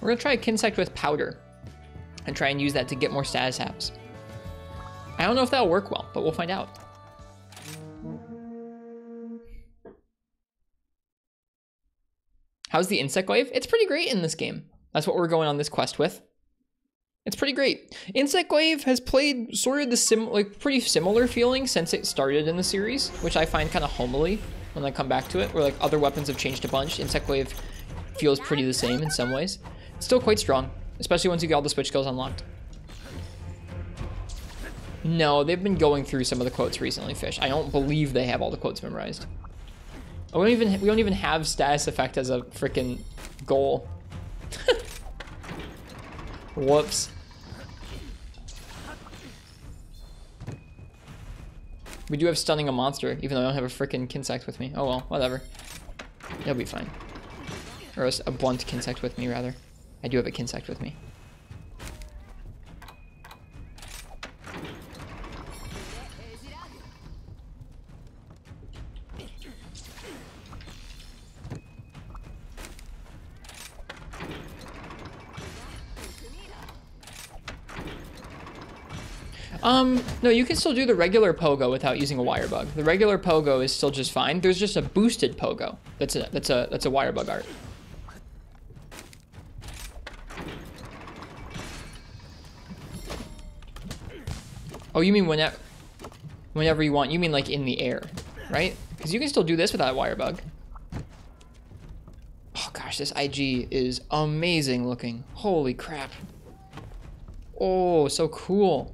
We're gonna try a Kinsect with Powder and try and use that to get more status apps. I don't know if that'll work well, but we'll find out. How's the Insect Glaive? It's pretty great in this game. That's what we're going on this quest with. It's pretty great. Insect Glaive has played sort of the sim like pretty similar feeling since it started in the series, which I find kind of homely when I come back to it, where like other weapons have changed a bunch. Insect Glaive feels pretty the same in some ways. Still quite strong, especially once you get all the switch skills unlocked. No, they've been going through some of the quotes recently, Fish. I don't believe they have all the quotes memorized. Oh, we don't even we don't even have status effect as a freaking goal. Whoops. We do have stunning a monster, even though I don't have a freaking Kinsect with me. Oh well, whatever. It'll be fine. Or a, a blunt Kinsect with me, rather. I do have a Kinsect with me. Um, no, you can still do the regular pogo without using a wire bug. The regular pogo is still just fine. There's just a boosted pogo. That's a that's a that's a wire bug art. Oh, you mean whenever whenever you want. You mean like in the air, right? Because you can still do this without a wire bug. Oh gosh, this IG is amazing looking. Holy crap. Oh, so cool.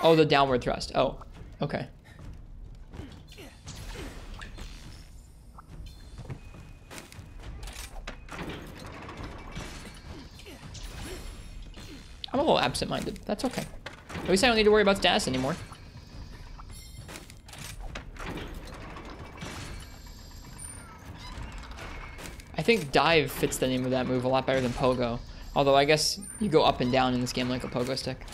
Oh, the downward thrust. Oh, okay. I'm a little absent-minded. That's okay. At least I don't need to worry about status anymore. I think dive fits the name of that move a lot better than pogo. Although I guess you go up and down in this game like a pogo stick.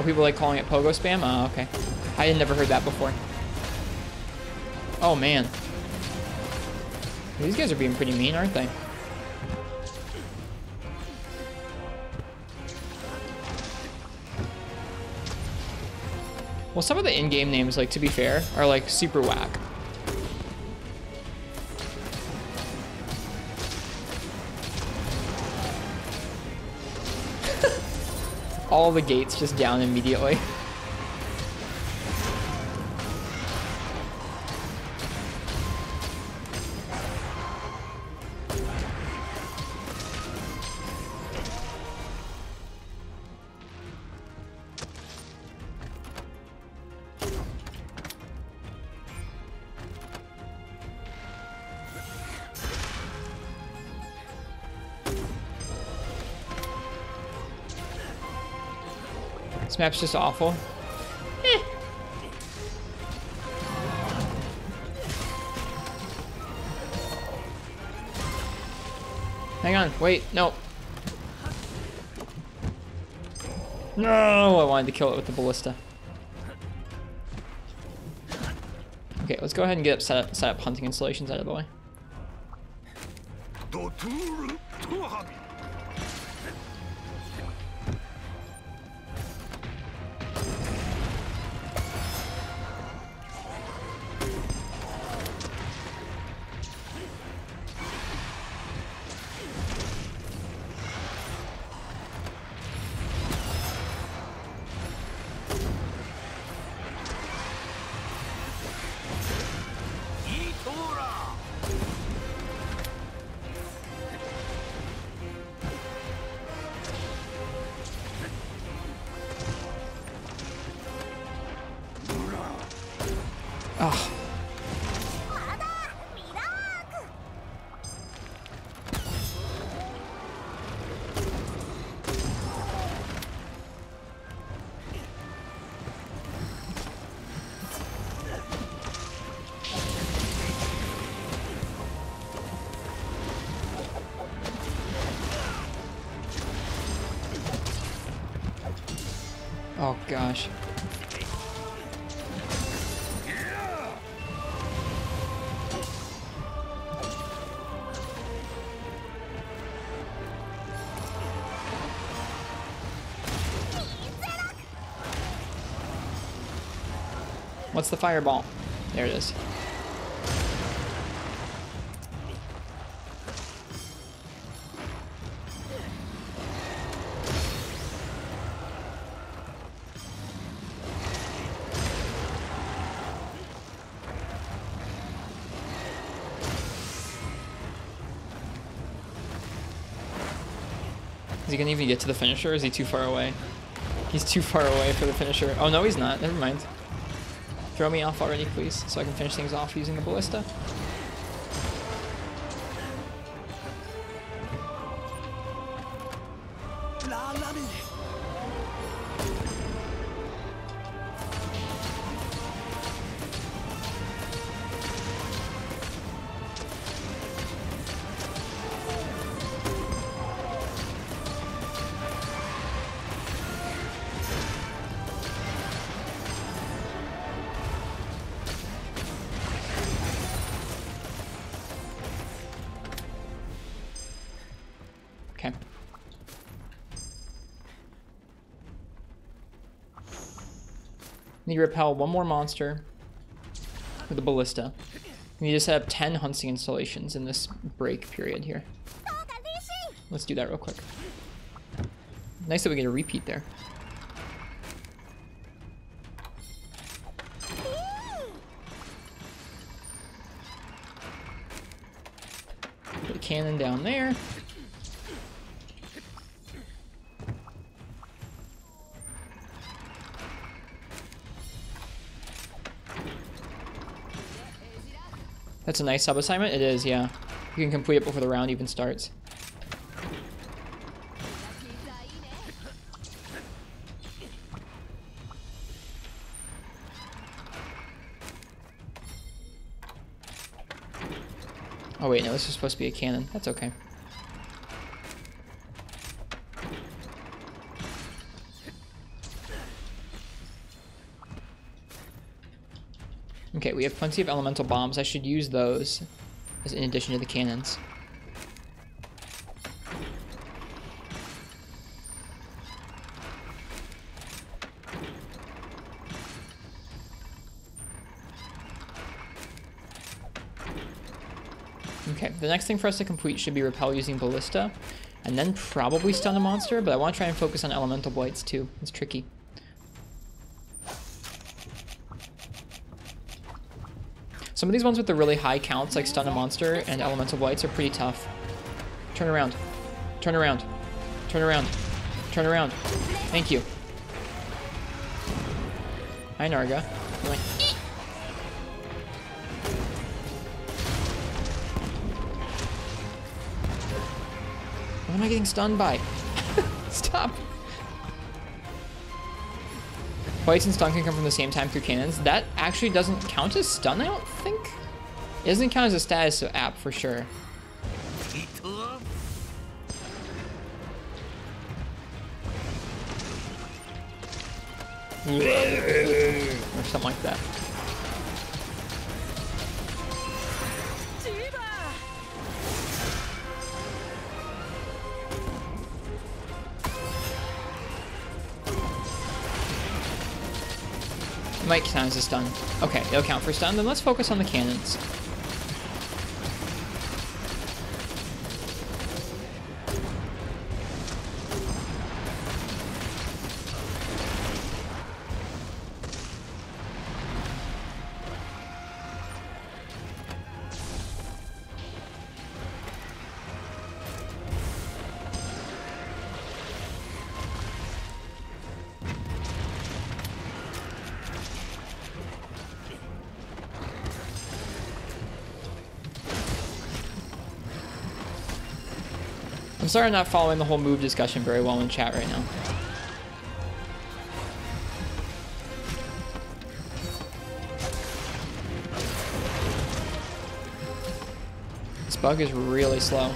Oh, people like calling it pogo spam? Oh, okay. I had never heard that before. Oh, man. These guys are being pretty mean, aren't they? Well, some of the in-game names, like, to be fair, are, like, super whack. All the gates just down immediately. map's just awful. Eh. Hang on, wait, no. No, I wanted to kill it with the ballista. Okay, let's go ahead and get up, set up, set up hunting installations out of the way. Oh gosh. What's the fireball? There it is. Even get to the finisher? Is he too far away? He's too far away for the finisher. Oh no, he's not. Never mind. Throw me off already, please, so I can finish things off using the ballista. Need to repel one more monster with a ballista. We to set up 10 hunting installations in this break period here. Let's do that real quick. Nice that we get a repeat there. Put a cannon down there. That's a nice sub assignment. It is, yeah. You can complete it before the round even starts. Oh wait, no, this is supposed to be a cannon. That's okay. Okay, we have plenty of elemental bombs. I should use those as in addition to the cannons. Okay, the next thing for us to complete should be repel using ballista, and then probably stun a monster, but I want to try and focus on elemental blights too. It's tricky. Some of these ones with the really high counts, like Stun a Monster and Elemental Blights, are pretty tough. Turn around. Turn around. Turn around. Turn around. Thank you. Hi, Narga. What am I getting stunned by? Stop. Bites and stun can come from the same time through cannons. That actually doesn't count as stun, I don't think. It doesn't count as a status app for sure. or something like that. Might count as a stun. Okay, it'll count for stun. Then let's focus on the cannons. Sorry I'm not following the whole move discussion very well in chat right now. This bug is really slow.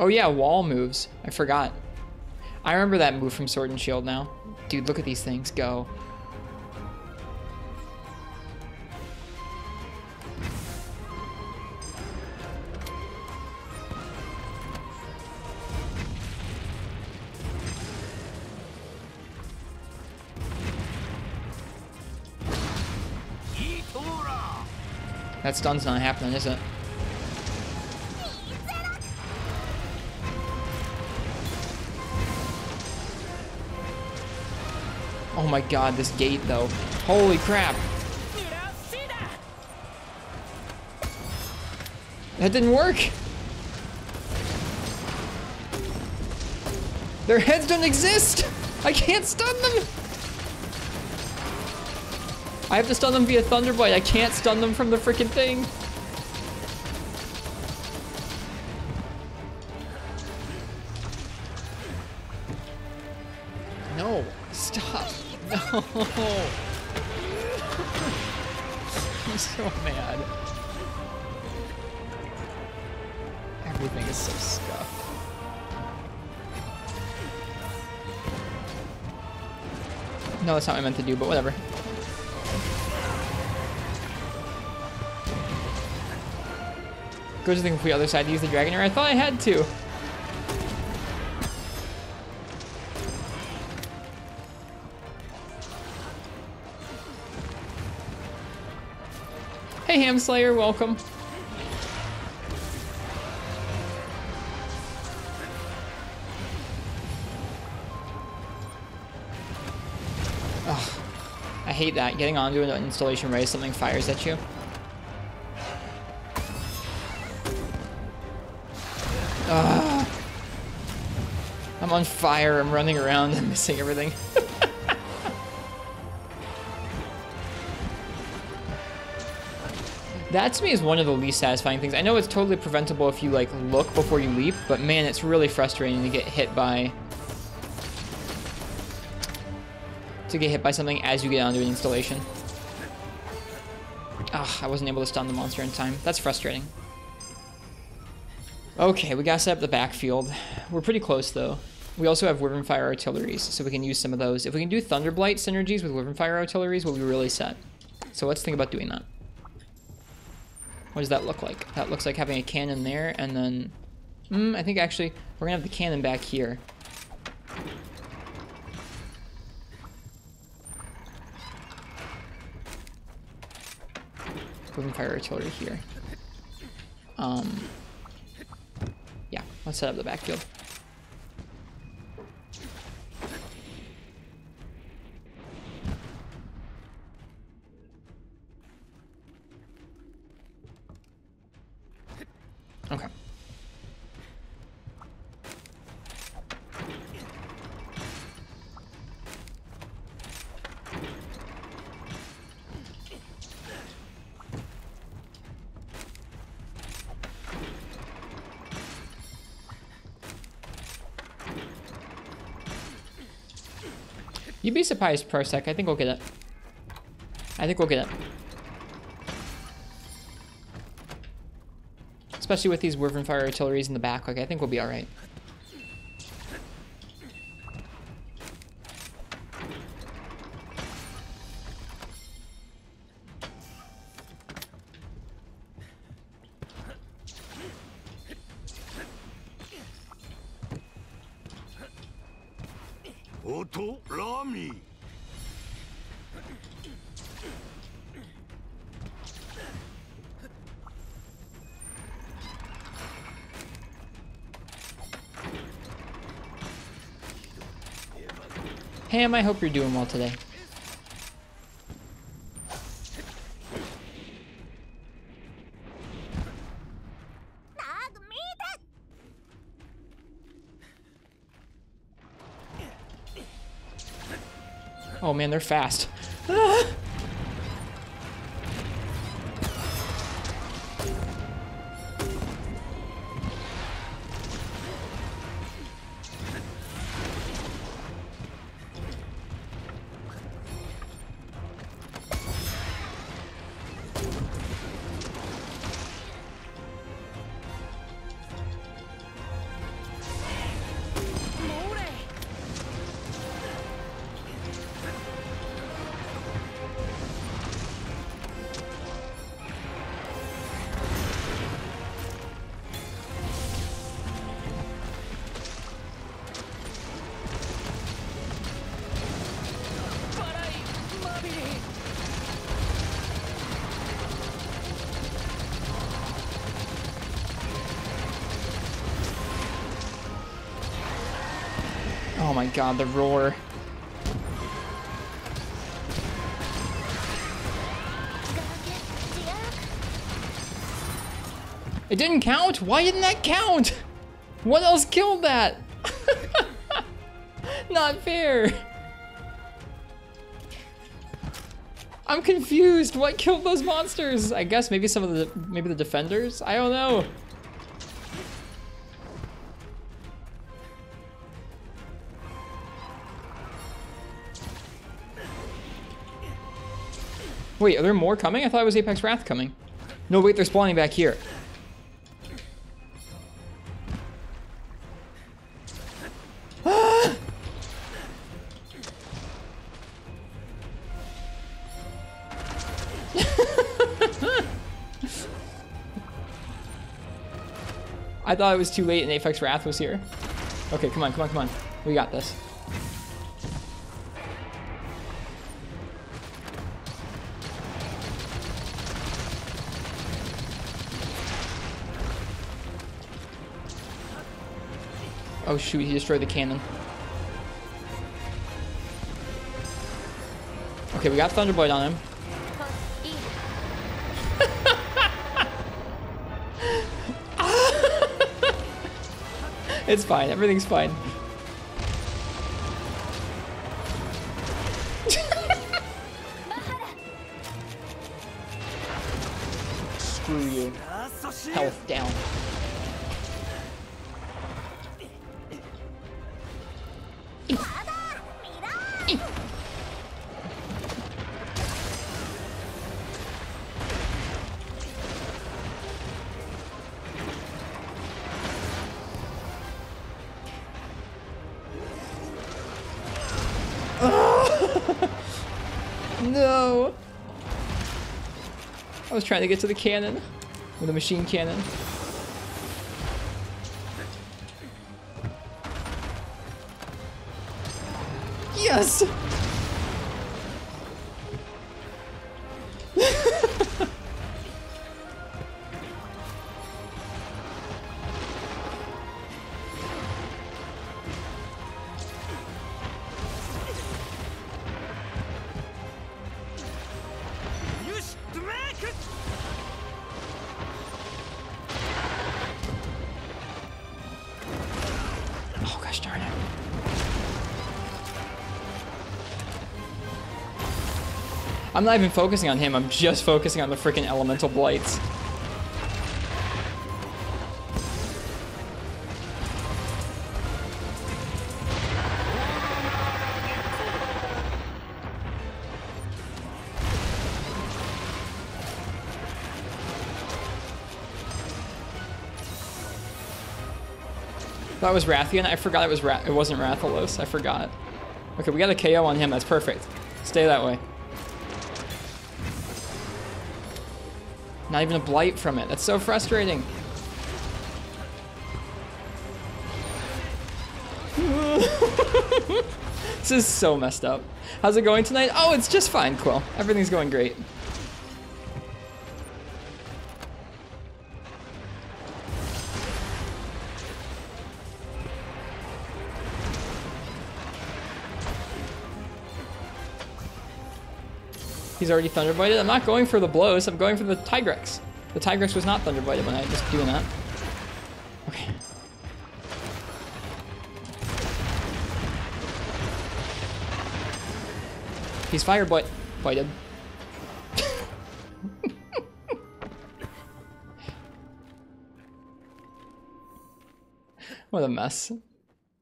Oh yeah, wall moves. I forgot. I remember that move from Sword and Shield now. Dude, look at these things go. That stun's not happening, is it? My god, this gate though. Holy crap. That didn't work. Their heads don't exist. I can't stun them. I have to stun them via Thunderblade. I can't stun them from the freaking thing. I'm so mad. Everything is so scuffed. No, that's not what I meant to do, but whatever. Goes to the complete other side to use the Dragon Arrow. I thought I had to. Ham Slayer, welcome. Ugh. I hate that. Getting onto an installation race, something fires at you. Ugh. I'm on fire. I'm running around. I'm missing everything. that to me is one of the least satisfying things. I know it's totally preventable if you like look before you leap, but man, it's really frustrating to get hit by to get hit by something as you get onto an installation. Ah, I wasn't able to stun the monster in time. That's frustrating. Okay, we gotta set up the backfield. We're pretty close though. We also have Wyvern Fire Artilleries, so we can use some of those. If we can do Thunderblight synergies with Wyvern Fire Artilleries, we'll be really set. So let's think about doing that. What does that look like? That looks like having a cannon there, and then... Hmm, I think actually, we're gonna have the cannon back here. Wyvern Fire Artillery here. Um... Yeah, let's set up the backfield. You'd be surprised, Prosec. I think we'll get it. I think we'll get it. Especially with these Wyvern Fire Artilleries in the back. Like, I think we'll be alright. Ham, I hope you're doing well today. Man, they're fast. Ah! God, the roar. It didn't count? Why didn't that count? What else killed that? Not fair. I'm confused. What killed those monsters? I guess maybe some of the maybe the defenders? I don't know. Wait, are there more coming? I thought it was Apex Wrath coming. No, wait, they're spawning back here. I thought it was too late and Apex Wrath was here. Okay, come on, come on, come on. We got this. Oh shoot, he destroyed the cannon. Okay, we got Thunderbolt on him. it's fine, everything's fine. No! I was trying to get to the cannon. With a machine cannon. Yes! I'm not even focusing on him, I'm just focusing on the freaking elemental blights. That was Rathian. I forgot it was Ra it wasn't Rathalos. I forgot. Okay, we got a KO on him. That's perfect. Stay that way. Not even a blight from it. That's so frustrating. this is so messed up. How's it going tonight? Oh, it's just fine, Quill. Everything's going great. He's already Thunderblighted. I'm not going for the blows. I'm going for the Tigrex. The Tigrex was not Thunderblighted when I was doing that. Okay. He's fire but bited. what a mess.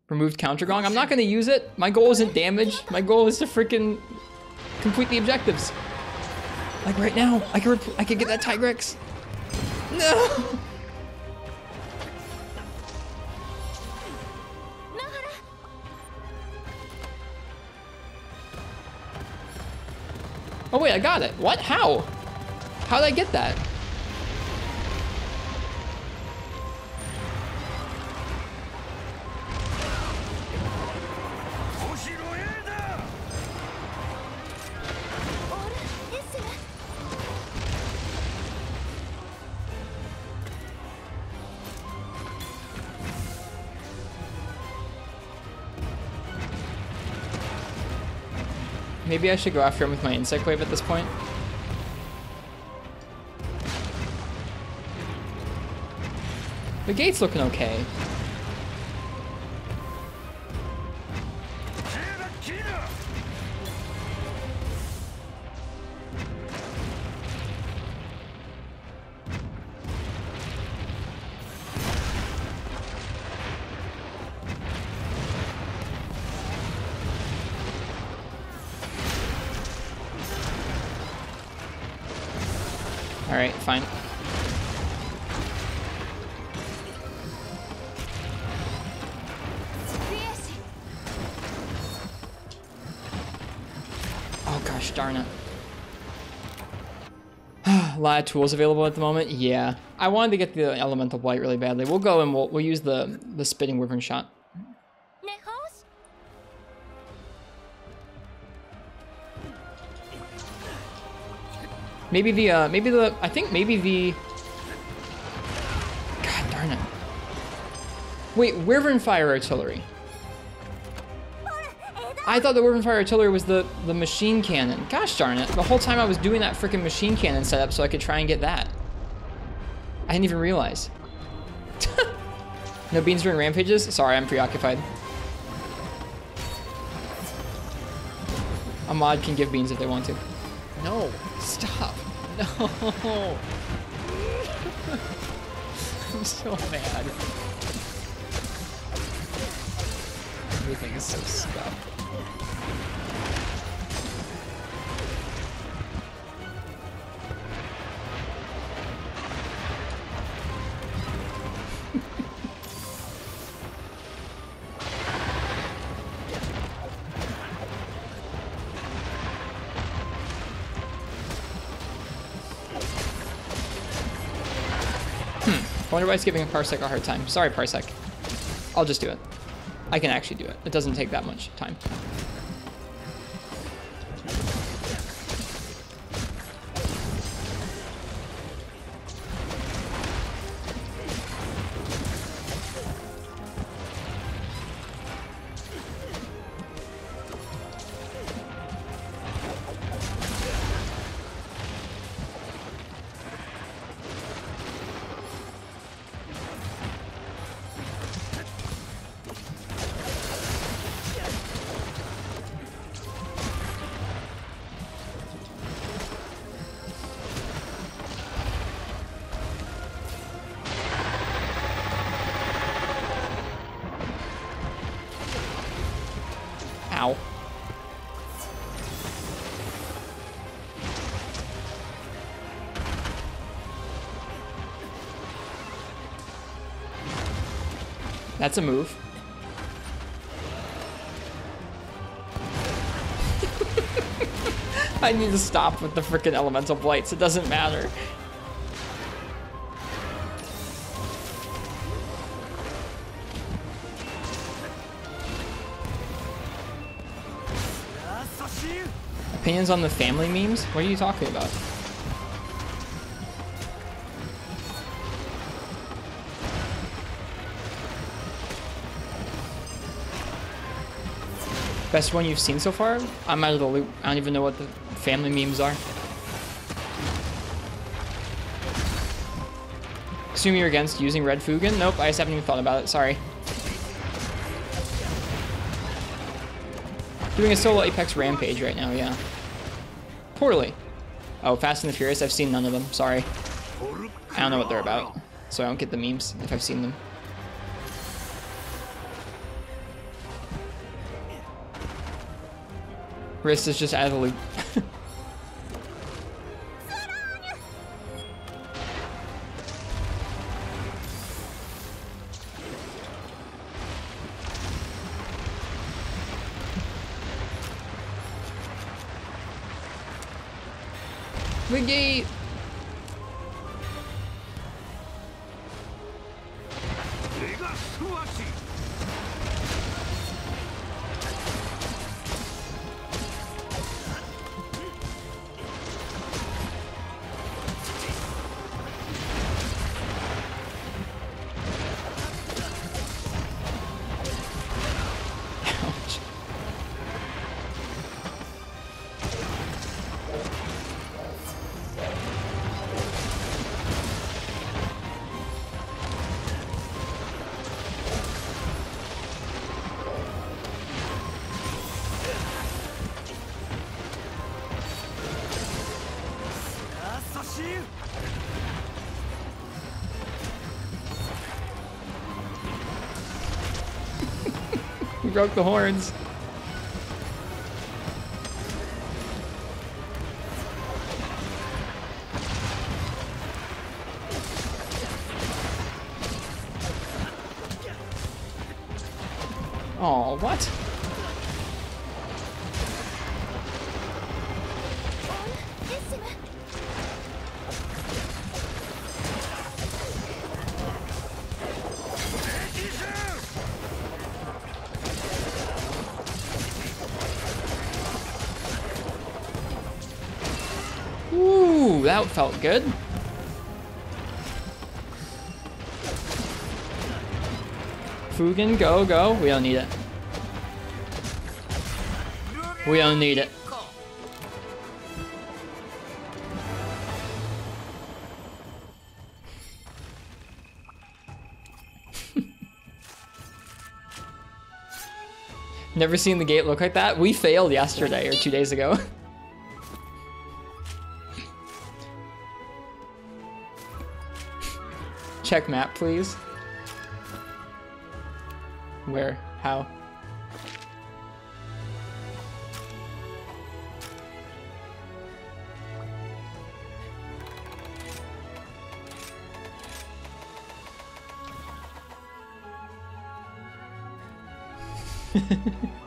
Removed counter gong. I'm not gonna use it. My goal isn't damage. My goal is to freaking complete the objectives. Like right now, I could I could get that Tigrex. No. Oh wait, I got it. What? How? How did I get that? Maybe I should go after him with my Insect Glaive at this point. The gate's looking okay. Gosh, darn it. A lot of tools available at the moment. Yeah, I wanted to get the elemental blight really badly. We'll go and we'll we'll use the the spitting wyvern shot. Maybe the uh maybe the I think maybe the God darn it. Wait, wyvern fire artillery. I thought the Wyvern Fire Artillery was the, the machine cannon. Gosh darn it. The whole time I was doing that freaking machine cannon setup so I could try and get that. I didn't even realize. no beans during rampages? Sorry, I'm preoccupied. A mod can give beans if they want to. No, stop. No. I'm so mad. Everything is so scuffed. It's giving Parsec a hard time. Sorry, Parsec. I'll just do it. I can actually do it. It doesn't take that much time. That's a move. I need to stop with the freaking elemental blights. It doesn't matter. Opinions on the family memes? What are you talking about? Best one you've seen so far? I'm out of the loop. I don't even know what the family memes are. Assume you're against using Red Fugen? Nope, I just haven't even thought about it. Sorry. Doing a solo Apex Rampage right now, yeah. Poorly. Oh, Fast and the Furious. I've seen none of them. Sorry. I don't know what they're about. So I don't get the memes if I've seen them. Wrist is just out of the loop. the broke the horns. Oh, what? Felt good. Fugen, go, go. We don't need it. We don't need it. Never seen the gate look like that. We failed yesterday or two days ago. Check map, please. Where? How?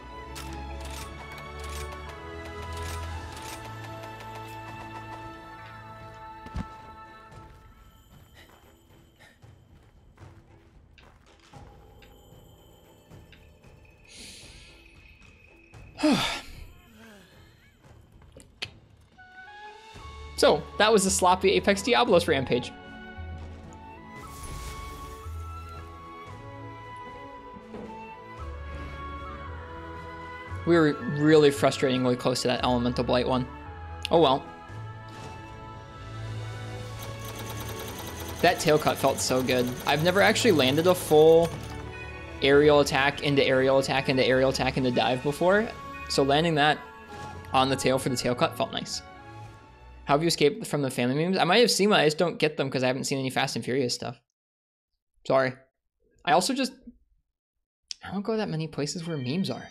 So, that was the sloppy Apex Diablos rampage. We were really frustratingly close to that Elemental Blight one. Oh well. That tail cut felt so good. I've never actually landed a full aerial attack into aerial attack into aerial attack into dive before. So landing that on the tail for the tail cut felt nice. How have you escaped from the family memes? I might have seen them, I just don't get them because I haven't seen any Fast and Furious stuff. Sorry. I also just I don't go that many places where memes are.